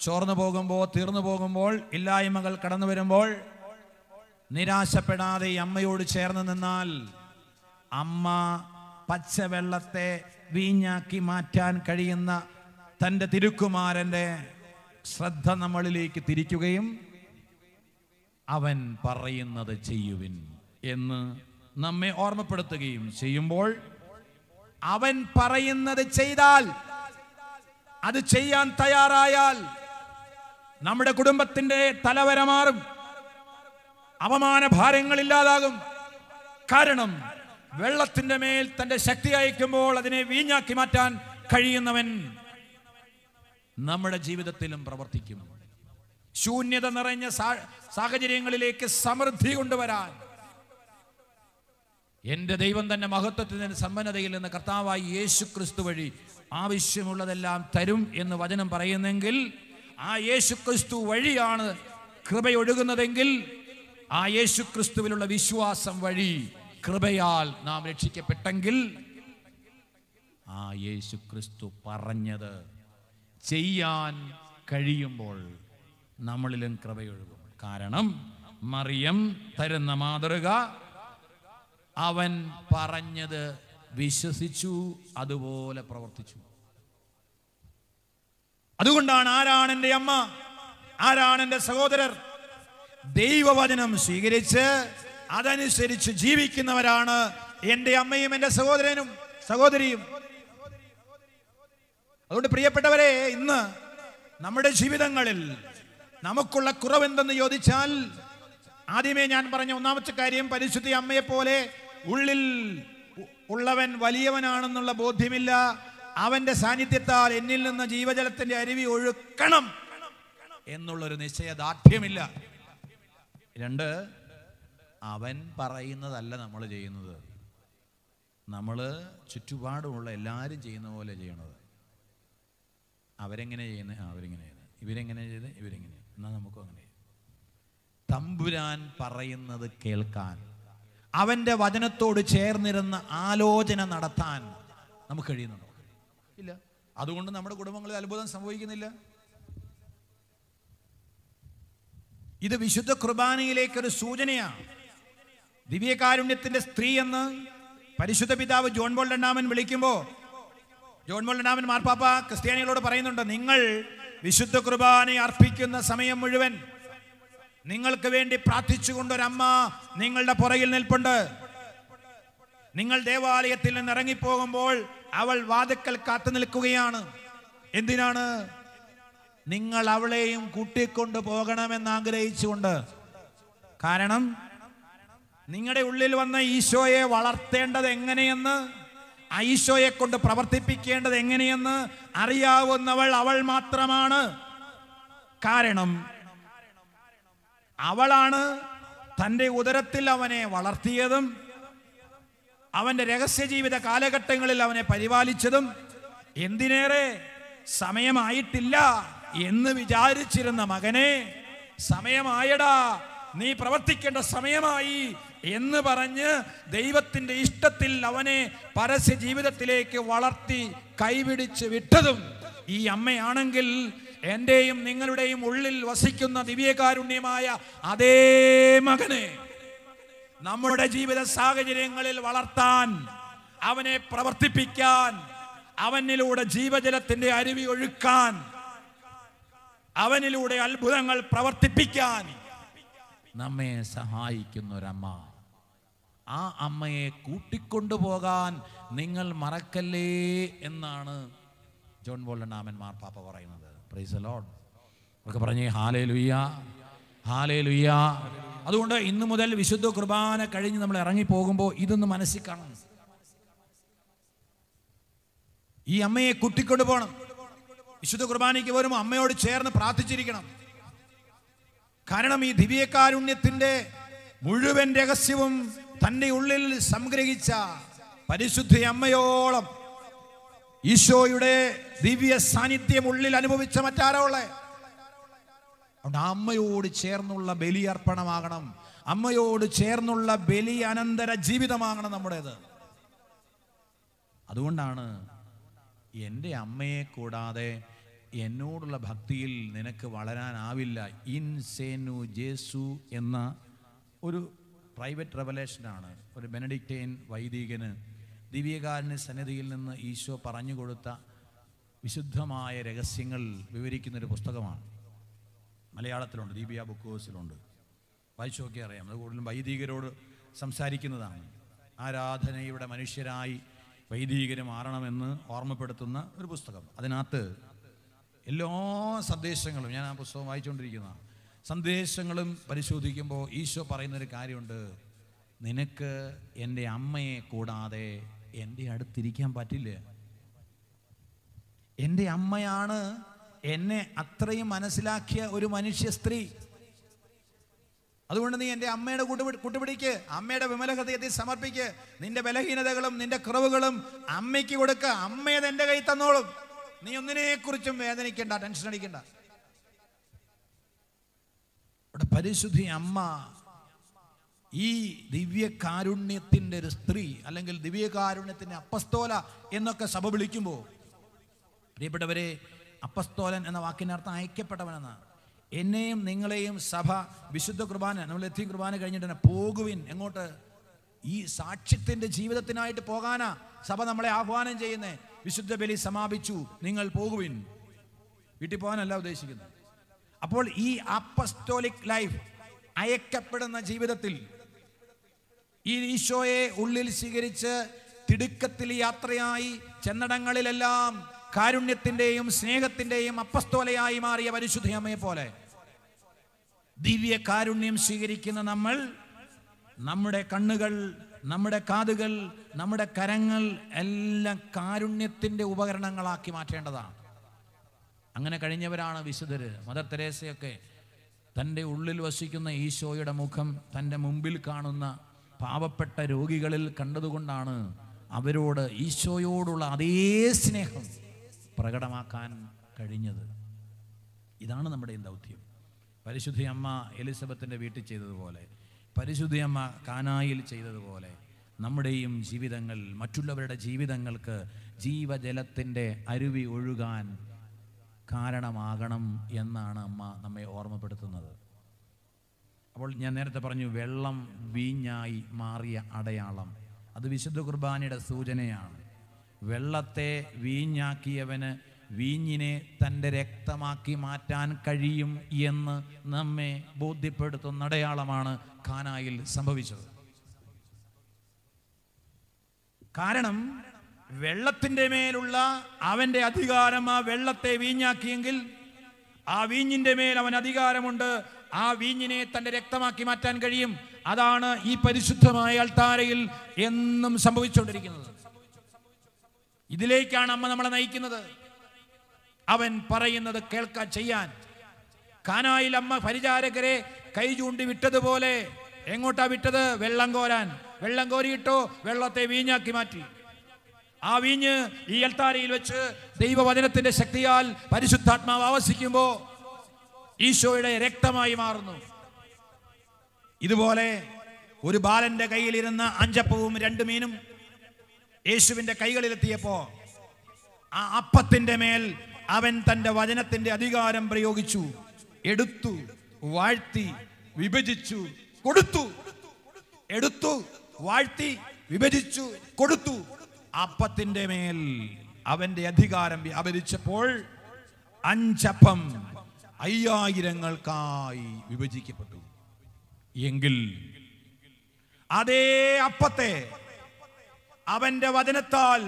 ചോർന്നു പോകുമ്പോൾ തീർന്നു പോകുമ്പോൾ ഇല്ലായ്മകൾ കടന്നു വരുമ്പോൾ നിരാശപ്പെടാതെ അമ്മയോട് ചേർന്ന് നിന്നാൽ അമ്മ പച്ചവെള്ളത്തെ വീഞ്ഞാക്കി മാറ്റാൻ കഴിയുന്ന തന്റെ തിരുക്കുമാരന്റെ ശ്രദ്ധ നമ്മളിലേക്ക് തിരിക്കുകയും അവൻ പറയുന്നത് ചെയ്യുവിൻ എന്ന് നമ്മെ ഓർമ്മപ്പെടുത്തുകയും ചെയ്യുമ്പോൾ അവൻ പറയുന്നത് ചെയ്താൽ അത് ചെയ്യാൻ തയ്യാറായാൽ നമ്മുടെ കുടുംബത്തിന്റെ തലവര മാറും. അവമാന ഭാരങ്ങൾ ഇല്ലാതാകും. കാരണം വെള്ളത്തിന്റെ മേൽ തന്റെ ശക്തി അയക്കുമ്പോൾ അതിനെ വീഞ്ഞാക്കി മാറ്റാൻ കഴിയുന്നവൻ നമ്മുടെ ജീവിതത്തിലും പ്രവർത്തിക്കും. ശൂന്യത നിറഞ്ഞ സാഹചര്യങ്ങളിലേക്ക് സമൃദ്ധി കൊണ്ടുവരാൻ. എന്റെ ദൈവം തന്നെ മഹത്വത്തിന് സമ്പന്നതയിൽ നിന്ന് കർത്താവായി യേശു ക്രിസ്തു വഴി ആവശ്യമുള്ളതെല്ലാം തരും എന്ന് വചനം പറയുന്നെങ്കിൽ ആ യേശു ക്രിസ്തു വഴിയാണ് കൃപയൊഴുകുന്നതെങ്കിൽ ആ യേശു ക്രിസ്തുവിലുള്ള വിശ്വാസം വഴി കൃപയാൽ നാം രക്ഷിക്കപ്പെട്ടെങ്കിൽ ആ യേശു ക്രിസ്തു പറഞ്ഞത് ചെയ്യാൻ കഴിയുമ്പോൾ നമ്മളിലും കൃപയൊഴുകും. കാരണം മറിയം തരുന്ന മാതൃക അവൻ പറഞ്ഞത് വിശ്വസിച്ചു അതുപോലെ പ്രവർത്തിച്ചു. അതുകൊണ്ടാണ് ആരാണ് എന്റെ അമ്മ? ആരാണ് എന്റെ സഹോദരർ? ദൈവവചനം സ്വീകരിച്ച് അതനുസരിച്ച് ജീവിക്കുന്നവരാണ് എന്റെ അമ്മയും എന്റെ സഹോദരനും സഹോദരിയും. അതുകൊണ്ട് പ്രിയപ്പെട്ടവരെ ഇന്ന് നമ്മുടെ ജീവിതങ്ങളിൽ നമുക്കുള്ള കുറവെന്തെന്ന് ചോദിച്ചാൽ ആദ്യമേ ഞാൻ പറഞ്ഞ ഒന്നാമത്തെ കാര്യം പരിശുദ്ധി അമ്മയെ പോലെ ഉള്ളിൽ ഉള്ളവൻ വലിയവനാണെന്നുള്ള ബോധ്യമില്ല. അവന്റെ സാന്നിധ്യത്താൽ എന്നിൽ നിന്ന് ജീവജലത്തിന്റെ അരുവി ഒഴുക്കണം എന്നുള്ളൊരു നിശ്ചയദാർഢ്യമില്ല. രണ്ട് അവൻ പറയുന്നതല്ല നമ്മൾ ചെയ്യുന്നത്. നമ്മൾ ചുറ്റുപാടുമുള്ള എല്ലാവരും ചെയ്യുന്ന പോലെ ചെയ്യണത്. അവരെങ്ങനെ ചെയ്യുന്നത് അവരെങ്ങനെ ചെയ്യുന്നത് ഇവരെങ്ങനെ ചെയ്ത് ഇവരെങ്ങനെ എന്നാൽ നമുക്കും അങ്ങനെ തമ്പുരാൻ പറയുന്നത് കേൾക്കാൻ അവന്റെ വചനത്തോട് ചേർന്നിരുന്ന ആലോചന നടത്താൻ നമുക്ക് കഴിയുന്നുണ്ടോ? ഇല്ല. അതുകൊണ്ട് നമ്മുടെ കുടുംബങ്ങളിൽ അത്ഭുതം സംഭവിക്കുന്നില്ല. ഇത് വിശുദ്ധ കുർബാനയിലേക്കൊരു സൂചനയാണ് ദിവ്യകാരുണ്യത്തിന്റെ സ്ത്രീ എന്ന് പരിശുദ്ധ പിതാവ് ജോൺ ബോൾ രണ്ടാമൻ വിളിക്കുമ്പോൾ ജോൺ ബോൾ രണ്ടാമൻ മാർപ്പാപ്പ ക്രിസ്ത്യാനികളോട് പറയുന്നുണ്ട് നിങ്ങൾ വിശുദ്ധ കുർബാന അർപ്പിക്കുന്ന സമയം മുഴുവൻ നിങ്ങൾക്ക് വേണ്ടി പ്രാർത്ഥിച്ചുകൊണ്ട് ഒരമ്മ നിങ്ങളുടെ പുറകിൽ നിൽപ്പുണ്ട്. നിങ്ങൾ ദേവാലയത്തിൽ നിന്ന് ഇറങ്ങിപ്പോകുമ്പോൾ അവൾ വാതുക്കൽ കാത്തു നിൽക്കുകയാണ്. എന്തിനാണ്? നിങ്ങൾ അവളെയും കൂട്ടിക്കൊണ്ട് പോകണമെന്ന് ആഗ്രഹിച്ചുകൊണ്ട്. കാരണം നിങ്ങളുടെ ഉള്ളിൽ വന്ന ഈശോയെ വളർത്തേണ്ടത് എങ്ങനെയെന്ന് ആ ഈശോയെ കൊണ്ട് പ്രവർത്തിപ്പിക്കേണ്ടത് എങ്ങനെയെന്ന് അറിയാവുന്നവൾ അവൾ മാത്രമാണ്. കാരണം അവളാണ് തന്റെ ഉദരത്തിൽ അവനെ വളർത്തിയതും അവന്റെ രഹസ്യ ജീവിത കാലഘട്ടങ്ങളിൽ അവനെ പരിപാലിച്ചതും എന്തിനേറെ സമയമായിട്ടില്ല എന്ന് വിചാരിച്ചിരുന്ന മകനെ സമയമായടാ നീ പ്രവർത്തിക്കേണ്ട സമയമായി എന്ന് പറഞ്ഞ് ദൈവത്തിന്റെ ഇഷ്ടത്തിൽ അവനെ പരസ്യ ജീവിതത്തിലേക്ക് വളർത്തി കൈവിടിച്ച് വിട്ടതും ഈ അമ്മയാണെങ്കിൽ എന്റെയും നിങ്ങളുടെയും ഉള്ളിൽ വസിക്കുന്ന ദിവ്യകാരുണ്യമായ അതേ മകനെ നമ്മുടെ ജീവിത സാഹചര്യങ്ങളിൽ വളർത്താൻ അവനെ പ്രവർത്തിപ്പിക്കാൻ അവനിലൂടെ ജീവജലത്തിന്റെ അരുവി ഒഴുക്കാൻ അവനിലൂടെ അത്ഭുതങ്ങൾ പ്രവർത്തിപ്പിക്കാൻ നമ്മെ സഹായിക്കുന്ന ഒരമ്മ ആ അമ്മയെ കൂട്ടിക്കൊണ്ടുപോകാൻ നിങ്ങൾ മറക്കല്ലേ എന്നാണ് ജോൺ വോളണ്ടാമൻ പാപ്പ പറയുന്നത്. പ്രൈസ് അവർക്ക് പറഞ്ഞേ ഹാലേ ലുയ്യ ഹാലേ ലുയ്യ അതുകൊണ്ട് ഇന്നു മുതൽ വിശുദ്ധ കുർബാന കഴിഞ്ഞ് നമ്മൾ ഇറങ്ങി പോകുമ്പോൾ ഇതൊന്ന് മനസ്സിൽ കാണണം. ഈ അമ്മയെ കുട്ടിക്കൊണ്ടു പോകണം വിശുദ്ധ കുർബാനയ്ക്ക് വരുമ്പോൾ അമ്മയോട് ചേർന്ന് പ്രാർത്ഥിച്ചിരിക്കണം. കാരണം ഈ ദിവ്യകാരുണ്യത്തിന്റെ മുഴുവൻ രഹസ്യവും തന്റെ ഉള്ളിൽ സംഗ്രഹിച്ച പരിശുദ്ധ അമ്മയോളം ഈശോയുടെ ദിവ്യ സാന്നിധ്യം ഉള്ളിൽ അനുഭവിച്ച മറ്റാരോളെ? അതുകൊണ്ട് അമ്മയോട് ചേർന്നുള്ള ബലിയർപ്പണമാകണം അമ്മയോട് ചേർന്നുള്ള ബലി അനന്തര ജീവിതമാകണം നമ്മുടേത്. അതുകൊണ്ടാണ് എന്റെ അമ്മയെ കൂടാതെ എന്നോടുള്ള ഭക്തിയിൽ നിനക്ക് വളരാനാവില്ല. ഇൻ സേനു ജേസു എന്ന ഒരു പ്രൈവറ്റ് റെവലേഷനാണ്. ഒരു ബെനഡിക്റ്റൈൻ വൈദികന് ദിവ്യകാരന് സന്നിധിയിൽ നിന്ന് ഈശോ പറഞ്ഞു കൊടുത്ത വിശുദ്ധമായ രഹസ്യങ്ങൾ വിവരിക്കുന്നൊരു പുസ്തകമാണ്. മലയാളത്തിലുണ്ട് ദീപിയ ബുക്ക് ഹൗസിലുണ്ട് വായിച്ചു നോക്കിയാൽ അറിയാം. അത് കൂടുതലും വൈദികരോട് സംസാരിക്കുന്നതാണ്. ആരാധനയുടെ മനുഷ്യരായി വൈദികര് മാറണമെന്ന് ഓർമ്മപ്പെടുത്തുന്ന ഒരു പുസ്തകം. അതിനകത്ത് എല്ലാ സന്ദേശങ്ങളും ഞാൻ ആ പുസ്തകം വായിച്ചുകൊണ്ടിരിക്കുന്ന സന്ദേശങ്ങളും പരിശോധിക്കുമ്പോൾ ഈശോ പറയുന്നൊരു കാര്യമുണ്ട്. നിനക്ക് എന്റെ അമ്മയെ കൂടാതെ എന്റെ അടുത്തിരിക്കാൻ പറ്റില്ല. എന്റെ അമ്മയാണ് എന്നെ അത്രയും മനസ്സിലാക്കിയ ഒരു മനുഷ്യ സ്ത്രീ. അതുകൊണ്ട് നീ എന്റെ അമ്മയുടെ കൂട്ടുപിടി കൂട്ടുപിടിക്ക് അമ്മയുടെ വിമല ഹൃദയത്തിൽ സമർപ്പിക്ക്. നിന്റെ ബലഹീനതകളും നിന്റെ കുറവുകളും അമ്മയ്ക്ക് കൊടുക്ക. അമ്മയത് എന്റെ കൈ തന്നോളും. നീ ഒന്നിനെ കുറിച്ചും വേദനിക്കണ്ട ടെൻഷൻ അടിക്കണ്ട. ഇവിടെ പരിശുദ്ധി അമ്മ ഈ ദിവ്യകാരുണ്യത്തിന്റെ ഒരു സ്ത്രീ അല്ലെങ്കിൽ ദിവ്യകാരുണ്യത്തിന്റെ അപ്പസ്തോല എന്നൊക്കെ സഭ വിളിക്കുമ്പോൾ പ്രിയപ്പെട്ടവരെ അപ്പസ്തോലൻ എന്ന വാക്കിനർത്ഥം അയക്കപ്പെട്ടവനെന്നാണ് എന്നെയും നിങ്ങളെയും സഭ വിശുദ്ധ കുർബാന നമ്മൾ കുർബാന കഴിഞ്ഞിട്ട് തന്നെ പോകുവിൻ എങ്ങോട്ട്? ഈ സാക്ഷ്യത്തിന്റെ ജീവിതത്തിനായിട്ട് പോകാനാ സഭ നമ്മളെ ആഹ്വാനം ചെയ്യുന്നേ. വിശുദ്ധ ബലി സമാപിച്ചു. നിങ്ങൾ പോകുവിൻ. വീട്ടിൽ പോകാനല്ല ഉദ്ദേശിക്കുന്നത്. അപ്പോൾ ഈ അപ്പസ്റ്റോലിക് ലൈഫ് അയക്കപ്പെടുന്ന ജീവിതത്തിൽ ഈ ഈശോയെ ഉള്ളിൽ സ്വീകരിച്ച് തിടുക്കത്തിൽ യാത്രയായി ചെന്നടങ്ങളിലെല്ലാം കാരുണ്യത്തിന്റെയും സ്നേഹത്തിന്റെയും അപ്പസ്തോലയായി മാറിയ പരിശുദ്ധ അമ്മയെ പോലെ ദിവ്യ കാരുണ്യം സ്വീകരിക്കുന്ന നമ്മൾ നമ്മുടെ കണ്ണുകൾ നമ്മുടെ കാതുകൾ നമ്മുടെ കരങ്ങൾ എല്ലാം കാരുണ്യത്തിന്റെ ഉപകരണങ്ങളാക്കി മാറ്റേണ്ടതാണ്. അങ്ങനെ കഴിഞ്ഞവരാണ് വിശുദ്ധര്. മദർ തെരേസയൊക്കെ തന്റെ ഉള്ളിൽ വസിക്കുന്ന ഈശോയുടെ മുഖം തന്റെ മുമ്പിൽ കാണുന്ന പാവപ്പെട്ട രോഗികളിൽ കണ്ടതുകൊണ്ടാണ് അവരോട് ഈശോയോടുള്ള അതേ സ്നേഹം പ്രകടമാക്കാൻ കഴിഞ്ഞത്. ഇതാണ് നമ്മുടെ ദൗത്യം. പരിശുദ്ധി അമ്മ എലിസബത്തിന്റെ വീട്ടിൽ ചെയ്തതുപോലെ. പരിശുദ്ധി അമ്മ കാനായിൽ ചെയ്തതുപോലെ നമ്മുടെയും ജീവിതങ്ങൾ മറ്റുള്ളവരുടെ ജീവിതങ്ങൾക്ക് ജീവജലത്തിന്റെ അരുവി ഒഴുകാൻ കാരണമാകണം എന്നാണ് അമ്മ നമ്മെ ഓർമ്മപ്പെടുത്തുന്നത്. അപ്പോൾ ഞാൻ നേരത്തെ പറഞ്ഞു വെള്ളം വീഞ്ഞായി മാറിയ അടയാളം. അത് വിശുദ്ധ കുർബാനയുടെ സൂചനയാണ്. വെള്ളത്തെ വീഞ്ഞാക്കിയവന് വീഞ്ഞിനെ തന്റെ രക്തമാക്കി മാറ്റാൻ കഴിയും എന്ന് നമ്മെ ബോധ്യപ്പെടുത്തുന്ന അടയാളമാണ് കാനായിൽ സംഭവിച്ചത്. കാരണം വെള്ളത്തിന്റെ മേലുള്ള അവന്റെ അധികാരം ആ വെള്ളത്തെ വീഞ്ഞാക്കിയെങ്കിൽ ആ വീഞ്ഞിന്റെ മേൽ അവൻ അധികാരമുണ്ട്. ആ വീഞ്ഞിനെ തന്റെ രക്തമാക്കി മാറ്റാൻ കഴിയും. അതാണ് ഈ പരിശുദ്ധമായ അൾത്താരയിൽ എന്നും സംഭവിച്ചുകൊണ്ടിരിക്കുന്നത്. ഇതിലേക്കാണ് അമ്മ നമ്മളെ നയിക്കുന്നത്. അവൻ പറയുന്നത് കേൾക്കാൻ ചെയ്യാൻ. കാനായിൽ അമ്മ പരിചാരകരെ കൈ ചൂണ്ടി വിട്ടതുപോലെ എങ്ങോട്ടാ വിട്ടത്? വെള്ളം കോരാൻ. വെള്ളം കോരിയിട്ടോ? വെള്ളത്തെ വീഞ്ഞാക്കി മാറ്റി. ആ വീഞ്ഞ് ഈ എൽത്താരയിൽ വെച്ച് ദൈവവചനത്തിന്റെ ശക്തിയാൽ പരിശുദ്ധാത്മാവ് ആവസിക്കുമ്പോ ഈശോയുടെ രക്തമായി മാറുന്നു. ഇതുപോലെ ഒരു ബാലന്റെ കയ്യിലിരുന്ന അഞ്ചപ്പവും രണ്ട് മീനും യേശുവിന്റെ കൈകളിലെത്തിയപ്പോ ആ അപ്പത്തിന്റെ മേൽ അവൻ തന്റെ വചനത്തിന്റെ അധികാരം പ്രയോഗിച്ചു. എടുത്തു വാഴ്ത്തി വിഭജിച്ചു കൊടുത്തു. എടുത്തു വാഴ്ത്തി വിഭജിച്ചു കൊടുത്തു. അപ്പത്തിന്റെ മേൽ അവന്റെ അധികാരം വ്യാപരിച്ചപ്പോൾ അഞ്ചപ്പം അയ്യായിരങ്ങൾക്കായി വിഭജിക്കപ്പെട്ടു. എങ്കിൽ അതേ അപ്പത്തെ അവന്റെ വചനത്താൽ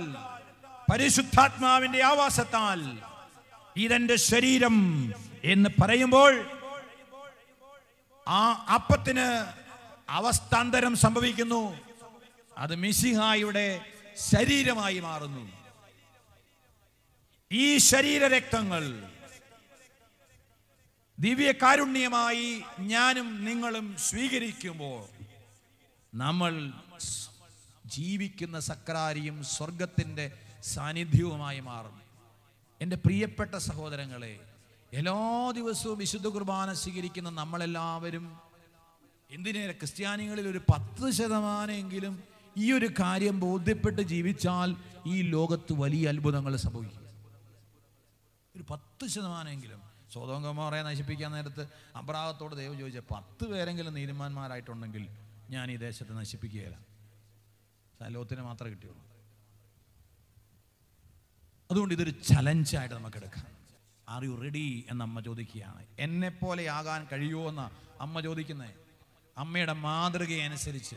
പരിശുദ്ധാത്മാവിന്റെ ആവാസത്താൽ ഇതെന്റെ ശരീരം എന്ന് പറയുമ്പോൾ ആ അപ്പത്തിന് അവസ്ഥാന്തരം സംഭവിക്കുന്നു. അത് മിസിഹായുടെ ശരീരമായി മാറുന്നു. ഈ ശരീരരക്തങ്ങൾ ദിവ്യകാരുണ്യമായി ഞാനും നിങ്ങളും സ്വീകരിക്കുമ്പോൾ നമ്മൾ ജീവിക്കുന്ന സക്രാരിയും സ്വർഗത്തിന്റെ സാന്നിധ്യവുമായി മാറും. എന്റെ പ്രിയപ്പെട്ട സഹോദരങ്ങളെ എല്ലാ ദിവസവും വിശുദ്ധ കുർബാന സ്വീകരിക്കുന്ന നമ്മളെല്ലാവരും എന്തിനേറെ ക്രിസ്ത്യാനികളിൽ ഒരു പത്ത് ശതമാനമെങ്കിലും ഈ ഒരു കാര്യം ബോധ്യപ്പെട്ട് ജീവിച്ചാൽ ഈ ലോകത്ത് വലിയ അത്ഭുതങ്ങൾ സംഭവിക്കും. ഒരു പത്ത് ശതമാനമെങ്കിലും. സ്വതം നശിപ്പിക്കാൻ നേരത്ത് അബ്രാഹത്തോട് ദൈവം ചോദിച്ച പത്ത് പേരെങ്കിലും നീതിമാന്മാരായിട്ടുണ്ടെങ്കിൽ ഞാൻ ഈ ദേശത്ത് നശിപ്പിക്കുകയില്ല. ലോകത്തിന് മാത്രമേ കിട്ടിയുള്ളൂ. അതുകൊണ്ട് ഇതൊരു ചലഞ്ചായിട്ട് നമുക്ക് എടുക്കാം. ആർ യു റെഡി എന്ന് അമ്മ ചോദിക്കുകയാണ്. എന്നെ പോലെ ആകാൻ കഴിയുമോ എന്ന് അമ്മ ചോദിക്കുന്നത് അമ്മയുടെ മാതൃകയനുസരിച്ച്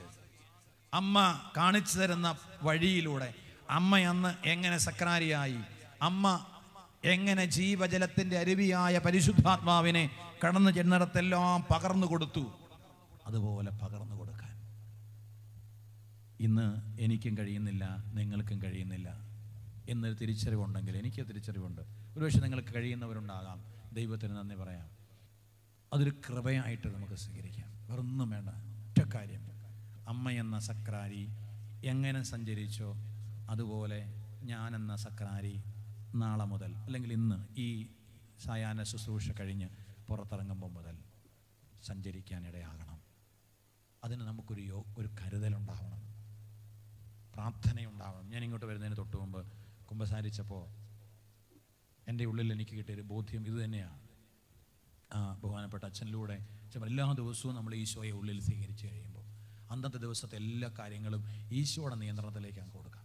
അമ്മ കാണിച്ചു തരുന്ന വഴിയിലൂടെ അമ്മ അന്ന് എങ്ങനെ സക്രാരിയായി? അമ്മ എങ്ങനെ ജീവജലത്തിന്റെ അരുവിയായ പരിശുദ്ധാത്മാവിനെ കടന്നു ചെന്നിടത്തെല്ലാം പകർന്നു കൊടുത്തു? അതുപോലെ പകർന്നു കൊടുക്കാൻ. ഇന്ന് എനിക്കും കഴിയുന്നില്ല നിങ്ങൾക്കും കഴിയുന്നില്ല എന്നൊരു തിരിച്ചറിവുണ്ടെങ്കിൽ എനിക്ക് തിരിച്ചറിവുണ്ട്. ഒരുപക്ഷെ നിങ്ങൾക്ക് കഴിയുന്നവരുണ്ടാകാം. ദൈവത്തിന് നന്ദി പറയാം. അതൊരു കൃപയായിട്ട് നമുക്ക് സ്വീകരിക്കാം. വേറൊന്നും വേണ്ട. ഒറ്റ കാര്യം. അമ്മ എന്ന സക്രാരി എങ്ങനെ സഞ്ചരിച്ചോ അതുപോലെ ഞാനെന്ന സക്രാരി നാളെ മുതൽ അല്ലെങ്കിൽ ഇന്ന് ഈ സായാഹ്ന ശുശ്രൂഷ കഴിഞ്ഞ് പുറത്തിറങ്ങുമ്പോൾ മുതൽ സഞ്ചരിക്കാൻ ഇടയാകണം. അതിന് നമുക്കൊരു യോ ഒരു കരുതലുണ്ടാവണം. പ്രാർത്ഥനയുണ്ടാവണം. ഞാൻ ഇങ്ങോട്ട് വരുന്നതിന് തൊട്ട് മുമ്പ് കുമ്പസാരിച്ചപ്പോൾ എന്റെ ഉള്ളിൽ എനിക്ക് കിട്ടിയൊരു ബോധ്യം ഇത് തന്നെയാണ്. ബഹുമാനപ്പെട്ട അച്ഛനിലൂടെ എല്ലാ ദിവസവും നമ്മൾ ഈശോയെ ഉള്ളിൽ സ്വീകരിച്ച് കഴിയുമ്പോൾ അന്നത്തെ ദിവസത്തെ എല്ലാ കാര്യങ്ങളും ഈശോയുടെ നിയന്ത്രണത്തിലേക്കാണ് കൊടുക്കുക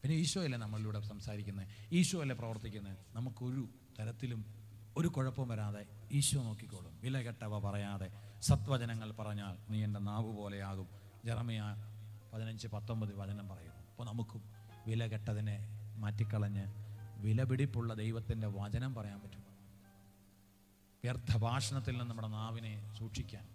പിന്നെ ഈശോയല്ലേ നമ്മളിലൂടെ സംസാരിക്കുന്നത് ഈശോ അല്ലേ പ്രവർത്തിക്കുന്നത് നമുക്കൊരു തരത്തിലും ഒരു കുഴപ്പം വരാതെ ഈശോ നോക്കിക്കോളും. വില കെട്ടവ പറയാതെ സത്വചനങ്ങൾ പറഞ്ഞാൽ നീ എന്റെ നാവ് പോലെയാകും. ജറമിയ പതിനഞ്ച് പത്തൊമ്പത് വചനം പറയുന്നു. അപ്പോൾ നമുക്കും വില കെട്ടതിനെ മാറ്റിക്കളഞ്ഞ് വിലപിടിപ്പുള്ള ദൈവത്തിന്റെ വചനം പറയാൻ പറ്റും വ്യർത്ഥഭാഷണത്തിൽ നിന്ന് നമ്മുടെ നാവിനെ സൂക്ഷിക്കാൻ.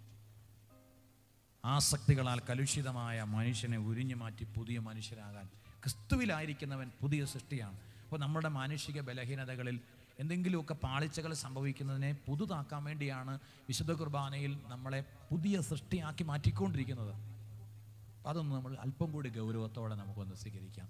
ആസക്തികളാൽ കലുഷിതമായ മനുഷ്യനെ ഉരിഞ്ഞു മാറ്റി പുതിയ മനുഷ്യരാകാൻ. ക്രിസ്തുവിലായിരിക്കുന്നവൻ പുതിയ സൃഷ്ടിയാണ്. അപ്പോൾ നമ്മുടെ മാനുഷിക ബലഹീനതകളിൽ എന്തെങ്കിലുമൊക്കെ പാളിച്ചകൾ സംഭവിക്കുന്നതിനെ പുതുതാക്കാൻ വേണ്ടിയാണ് വിശുദ്ധ കുർബാനയിൽ നമ്മളെ പുതിയ സൃഷ്ടിയാക്കി മാറ്റിക്കൊണ്ടിരിക്കുന്നത്. അതൊന്ന് നമ്മൾ അല്പം കൂടി ഗൗരവത്തോടെ നമുക്കൊന്ന് സ്വീകരിക്കാം.